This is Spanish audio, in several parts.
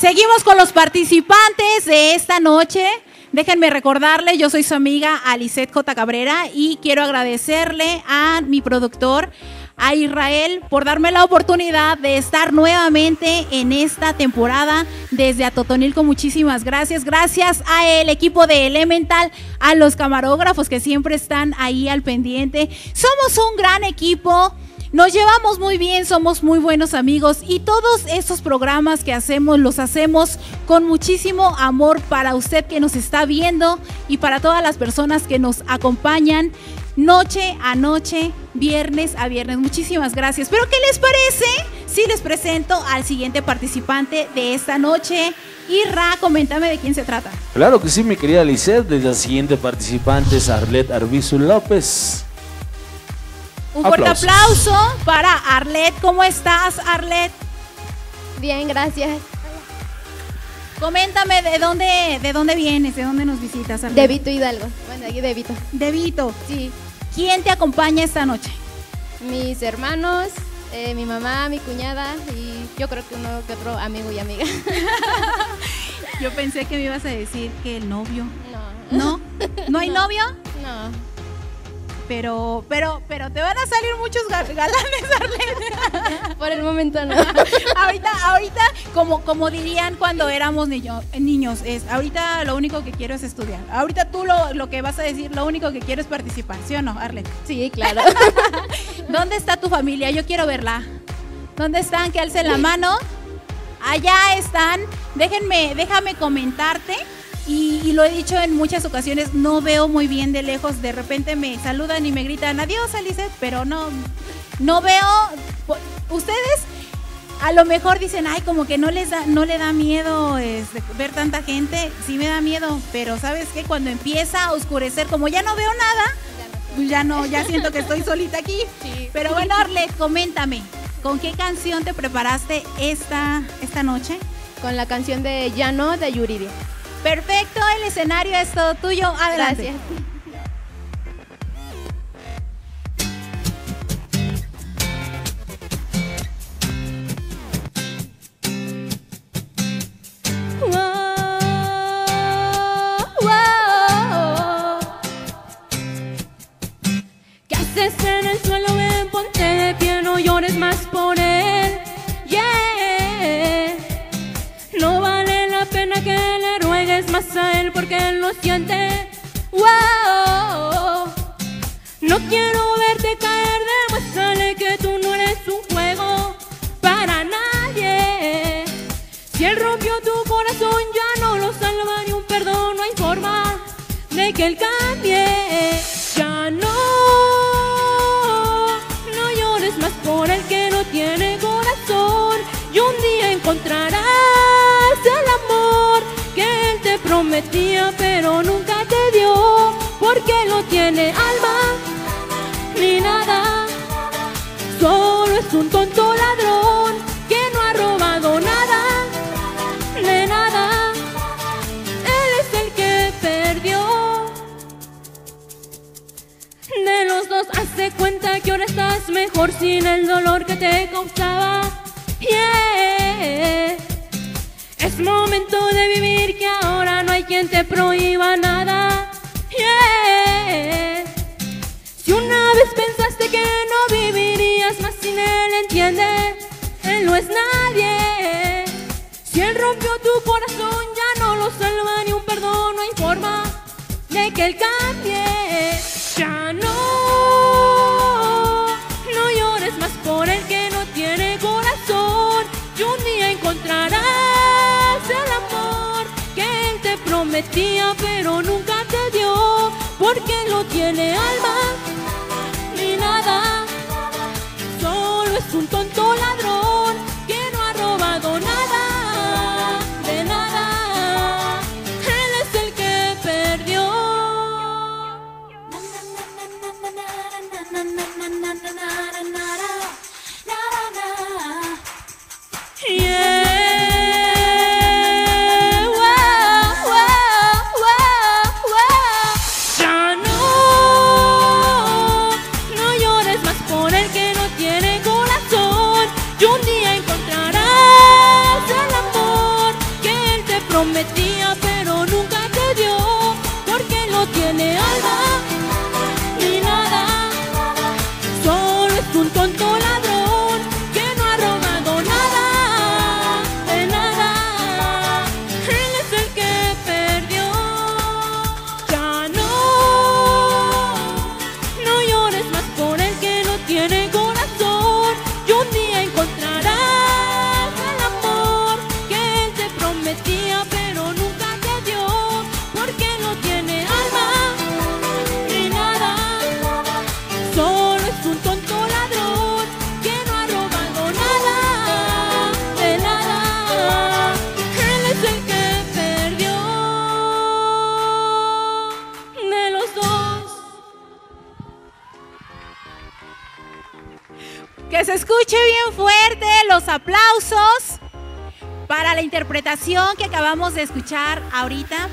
Seguimos con los participantes de esta noche. Déjenme recordarles, yo soy su amiga Alicet J. Cabrera y quiero agradecerle a mi productor, a Israel, por darme la oportunidad de estar nuevamente en esta temporada desde Atotonilco. Muchísimas gracias. Gracias a el equipo de Elemental, a los camarógrafos que siempre están ahí al pendiente. Somos un gran equipo. Nos llevamos muy bien, somos muy buenos amigos y todos estos programas que hacemos los hacemos con muchísimo amor para usted que nos está viendo y para todas las personas que nos acompañan noche a noche, viernes a viernes. Muchísimas gracias. Pero ¿qué les parece si les presento al siguiente participante de esta noche? Irra, coméntame de quién se trata. Claro que sí, mi querida Lisette. La siguiente participante Arlet Arbizu López. Un fuerte aplauso para Arlet. ¿Cómo estás, Arlet? Bien, gracias. Coméntame de dónde, de dónde vienes, de dónde nos visitas. Arlet? De Vito Hidalgo. Bueno, aquí de Vito. De Vito. Sí. ¿Quién te acompaña esta noche? Mis hermanos, eh, mi mamá, mi cuñada y yo creo que uno que otro amigo y amiga. yo pensé que me ibas a decir que el novio. No. ¿No? ¿No hay novio? No pero, pero, pero te van a salir muchos galanes, Arlene. Por el momento no. ahorita, ahorita, como, como dirían cuando éramos niños, niños, es ahorita lo único que quiero es estudiar. Ahorita tú lo, lo que vas a decir, lo único que quiero es participar, ¿sí o no, Arlene? Sí, claro. ¿Dónde está tu familia? Yo quiero verla. ¿Dónde están? Que alcen la mano. Allá están. Déjenme, déjame comentarte y, lo he dicho en muchas ocasiones, no veo muy bien de lejos. De repente me saludan y me gritan, adiós, Alice, pero no, no veo. Ustedes a lo mejor dicen, ay, como que no les da, no le da miedo este, ver tanta gente. Sí me da miedo, pero sabes que cuando empieza a oscurecer, como ya no veo nada, ya no, ya siento que estoy solita aquí. Pero bueno, Arlet, coméntame, ¿con qué canción te preparaste esta, esta noche? Con la canción de Ya no de Yuridia. Perfecto, el escenario es todo tuyo. Adelante. Gracias. Él cambie. Ya no, no llores más por el que no tiene corazón y un día encontrarás el amor que él te prometía pero nunca te dio porque no tiene alma ni nada solo es un que ahora estás mejor sin el dolor que te causaba Yeah. Es momento de vivir que ahora no hay quien te prohíba nada. Yeah. Si una vez pensaste que no vivirías más sin él, entiende, él no es nadie. Si él rompió tu corazón, ya no lo salva ni un perdón, no hay forma de que él cambie. Ya no, pero nunca te dio porque no tiene alma escuche bien fuerte los aplausos para la interpretación que acabamos de escuchar ahorita.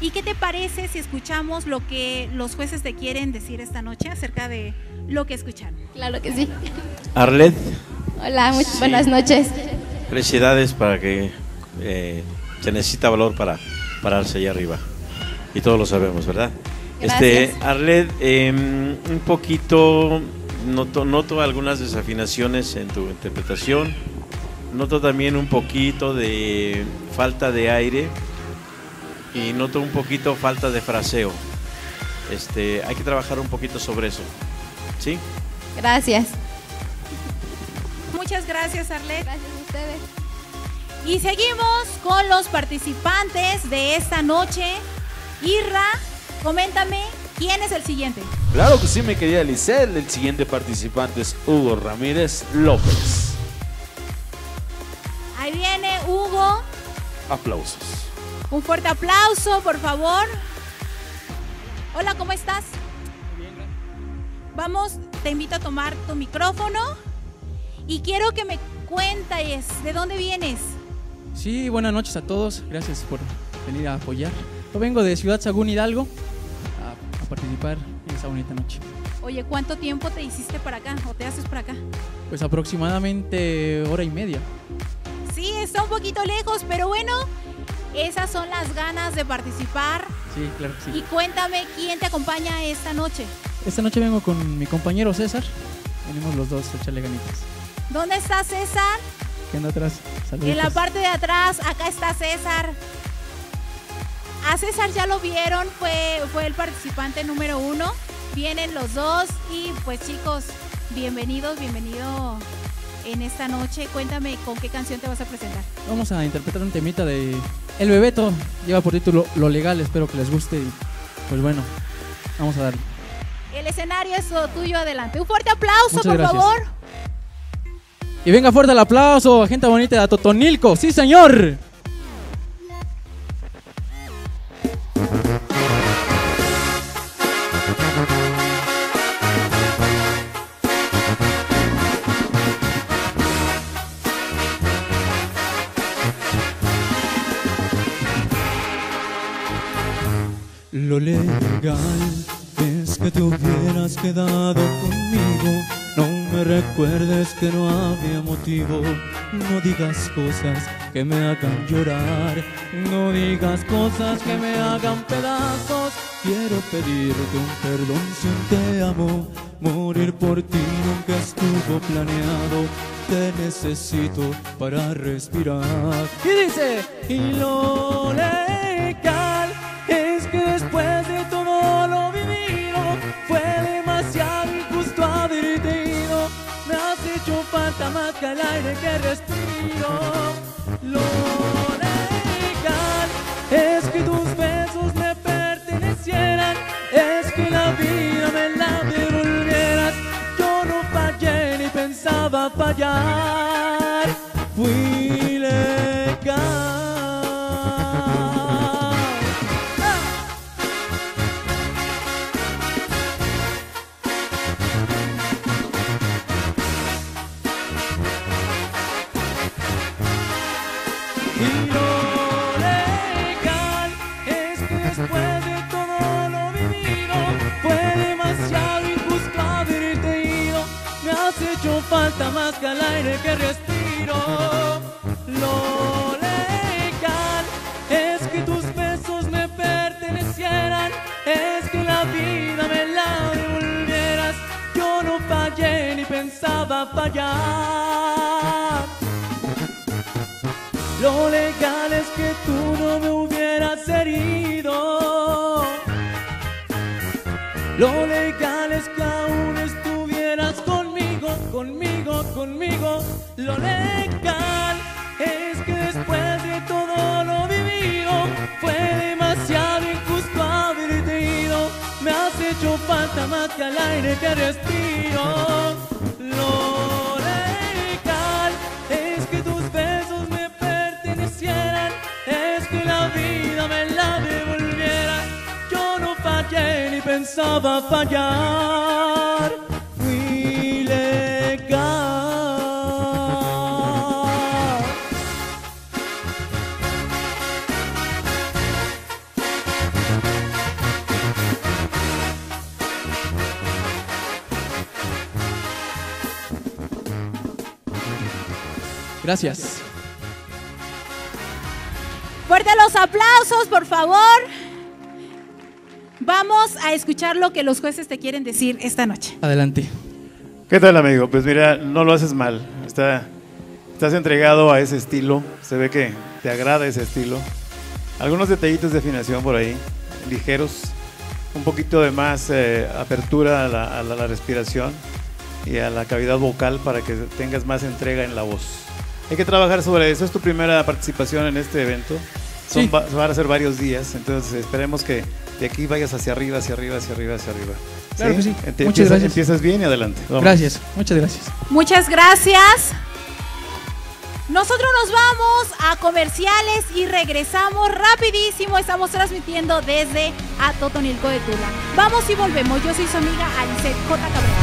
¿Y qué te parece si escuchamos lo que los jueces te quieren decir esta noche acerca de lo que escucharon? Claro que sí. Arlet, Hola, muy buenas noches. felicidades para que eh, se necesita valor para pararse allá arriba. Y todos lo sabemos, ¿verdad? Este, Gracias. Arlet, eh, un poquito, noto, noto algunas desafinaciones en tu interpretación. Noto también un poquito de falta de aire y noto un poquito falta de fraseo. Este, hay que trabajar un poquito sobre eso. ¿Sí? Gracias. Muchas gracias, Arlet. Gracias a ustedes. Y seguimos con los participantes de esta noche. Irra, coméntame, ¿quién es el siguiente? Claro que sí, mi querida Lisette. El siguiente participante es Hugo Ramírez López. Ahí viene Hugo. Aplausos. Un fuerte aplauso, por favor. Hola, ¿cómo estás? Vamos, te invito a tomar tu micrófono y quiero que me cuentes de dónde vienes. Sí, buenas noches a todos. Gracias por venir a apoyar. Yo vengo de Ciudad Sagún Hidalgo participar en esta bonita noche. Oye, ¿cuánto tiempo te hiciste para acá o te haces para acá? Pues aproximadamente hora y media. Sí, está un poquito lejos, pero bueno, esas son las ganas de participar. Sí, claro que Y sí. cuéntame quién te acompaña esta noche. Esta noche vengo con mi compañero César. Venimos los dos a echarle ganitas. ¿Dónde está César? ¿Qué anda atrás? En la parte de atrás, acá está César. A César ya lo vieron, fue, fue el participante número uno. Vienen los dos y pues chicos, bienvenidos, bienvenido en esta noche. Cuéntame con qué canción te vas a presentar. Vamos a interpretar un temita de El Bebeto. Lleva por título Lo Legal. Espero que les guste. Y pues bueno, vamos a darle. El escenario es todo tuyo, adelante. Un fuerte aplauso, Muchas por gracias. favor. Y venga fuerte el aplauso, gente bonita de Totonilco. Sí, señor. Es que te hubieras quedado conmigo. No me recuerdes que no había motivo. No digas cosas que me hagan llorar. No digas cosas que me hagan pedazos. Quiero pedirte un perdón si te amo. Morir por ti nunca estuvo planeado. Te necesito para respirar. Y dice, y lo falta más que el aire que respiro. Lo legal es que tus besos me pertenecieran. Es que la vida me la devolvieras. Yo no fallé ni pensaba fallar. que respiro. Lo legal es que tus besos me pertenecieran, es que la vida me la devolvieras. Yo no fallé ni pensaba fallar. Lo legal es que tú no me hubieras herido. Lo legal es que aún estuvieras conmigo, conmigo. Lo legal es que después de todo lo vivido, fue demasiado injusto haberte ido. Me has hecho falta más que al aire que respiro. Lo legal es que tus besos me pertenecieran, es que la vida me la devolviera. Yo no fallé ni pensaba fallar. Gracias. Fuerte los aplausos, por favor. Vamos a escuchar lo que los jueces te quieren decir esta noche. Adelante. ¿Qué tal, amigo? Pues mira, no lo haces mal. Está, estás entregado a ese estilo. Se ve que te agrada ese estilo. Algunos detallitos de afinación por ahí, ligeros. Un poquito de más eh, apertura a la, a la- la respiración y a la cavidad vocal para que tengas más entrega en la voz. Hay que trabajar sobre eso. Es tu primera participación en este evento. Son Sí. va- van a ser varios días, entonces esperemos que de aquí vayas hacia arriba, hacia arriba, hacia arriba, hacia arriba. Claro que sí. Ente- Muchas empiezas- gracias. Empiezas bien y adelante. Vamos. Gracias. Muchas gracias. Muchas gracias. Nosotros nos vamos a comerciales y regresamos rapidísimo. Estamos transmitiendo desde a Totonilco de Tula. Vamos y volvemos. Yo soy su amiga Alicet J. Cabrera.